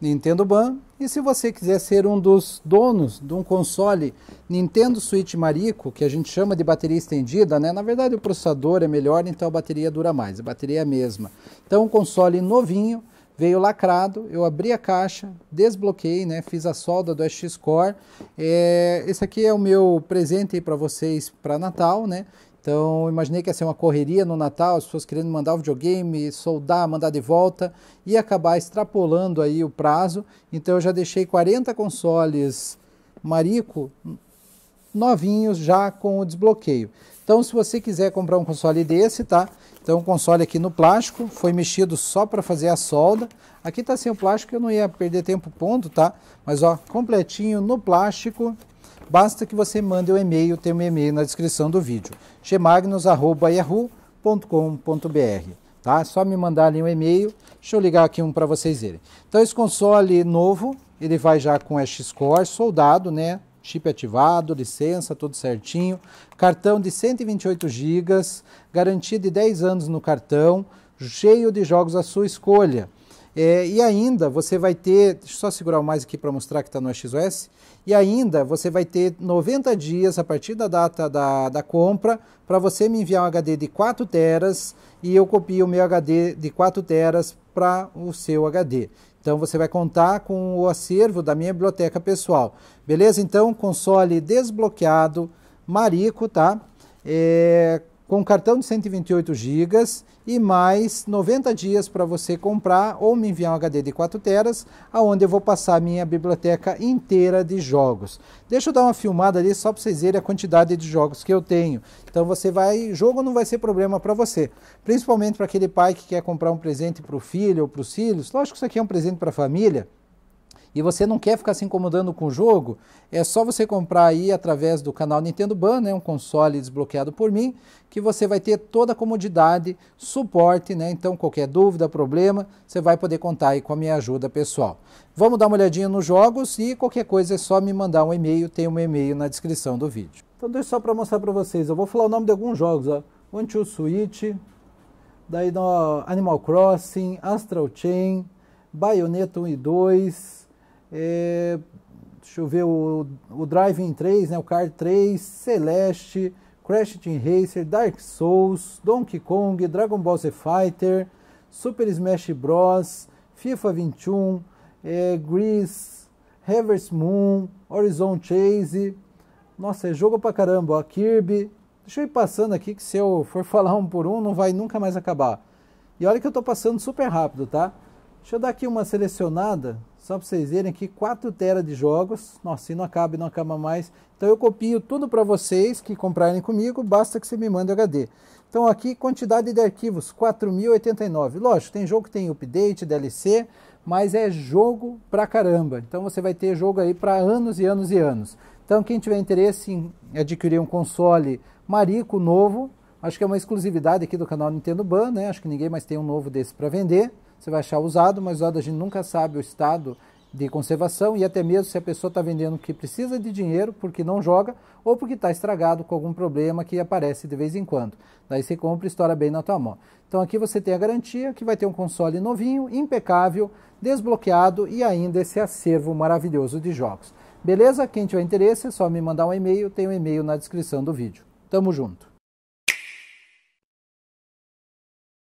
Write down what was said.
Nintendo Ban. E se você quiser ser um dos donos de um console Nintendo Switch Marico, que a gente chama de bateria estendida, né? Na verdade o processador é melhor, então a bateria dura mais, a bateria é a mesma. Então um console novinho, veio lacrado, eu abri a caixa, desbloqueei, né, fiz a solda do X-Core. É, esse aqui é o meu presente para vocês para Natal, né? Então, imaginei que ia ser uma correria no Natal, as pessoas querendo mandar o videogame, soldar, mandar de volta, e acabar extrapolando aí o prazo. Então, eu já deixei 40 consoles Marico novinhos já com o desbloqueio. Então, se você quiser comprar um console desse, tá? Então, o console aqui no plástico, foi mexido só para fazer a solda. Aqui tá sem o plástico, eu não ia perder tempo ponto, tá? Mas ó, completinho no plástico. Basta que você mande o um e-mail, tem um e-mail na descrição do vídeo. gemagnos@yahoo.com.br, tá? É só me mandar ali um e-mail. Deixa eu ligar aqui um para vocês verem. Então, esse console novo, ele vai já com X-Core soldado, né? chip ativado, licença, tudo certinho, cartão de 128 GB, garantia de 10 anos no cartão, cheio de jogos à sua escolha. É, e ainda você vai ter, deixa eu só segurar mais aqui para mostrar que está no XOS, e ainda você vai ter 90 dias a partir da data da, da compra para você me enviar um HD de 4 teras e eu copio o meu HD de 4 teras para o seu HD. Então você vai contar com o acervo da minha biblioteca pessoal. Beleza? Então, console desbloqueado, Marico, tá? É, com cartão de 128 GB e mais 90 dias para você comprar ou me enviar um HD de 4 teras, aonde eu vou passar a minha biblioteca inteira de jogos. Deixa eu dar uma filmada ali só para vocês verem a quantidade de jogos que eu tenho. Então você vai, jogo não vai ser problema para você, principalmente para aquele pai que quer comprar um presente para o filho ou para os filhos. Lógico que isso aqui é um presente para a família, e você não quer ficar se incomodando com o jogo, é só você comprar aí através do canal Nintendo Ban, né, um console desbloqueado por mim, que você vai ter toda a comodidade, suporte, né? Então qualquer dúvida, problema, você vai poder contar aí com a minha ajuda pessoal. Vamos dar uma olhadinha nos jogos e qualquer coisa é só me mandar um e-mail, tem um e-mail na descrição do vídeo. Então deixa só para mostrar para vocês, eu vou falar o nome de alguns jogos, ó. One Two Switch, daí no Animal Crossing, Astral Chain, Bayonetta 1 e 2, é, deixa eu ver o, o Driving 3, né, o Car 3, Celeste, Crash Team Racer, Dark Souls, Donkey Kong, Dragon Ball Z Fighter, Super Smash Bros, FIFA 21, é, Grease, Reverse Moon, Horizon Chase, nossa, é jogo pra caramba, ó, Kirby, deixa eu ir passando aqui que se eu for falar um por um não vai nunca mais acabar. E olha que eu tô passando super rápido, tá? Deixa eu dar aqui uma selecionada, só para vocês verem aqui, 4 tera de jogos. Nossa, se não acaba não acaba mais. Então eu copio tudo para vocês que comprarem comigo, basta que você me mande o HD. Então aqui, quantidade de arquivos, 4.089. Lógico, tem jogo que tem update, DLC, mas é jogo pra caramba. Então você vai ter jogo aí para anos e anos e anos. Então quem tiver interesse em adquirir um console Marico novo, acho que é uma exclusividade aqui do canal Nintendo Ban, né? Acho que ninguém mais tem um novo desse para vender você vai achar usado, mas usado a gente nunca sabe o estado de conservação e até mesmo se a pessoa está vendendo que precisa de dinheiro porque não joga ou porque está estragado com algum problema que aparece de vez em quando. Daí você compra e estoura bem na tua mão. Então aqui você tem a garantia que vai ter um console novinho, impecável, desbloqueado e ainda esse acervo maravilhoso de jogos. Beleza? Quem tiver interesse é só me mandar um e-mail, tem um e-mail na descrição do vídeo. Tamo junto!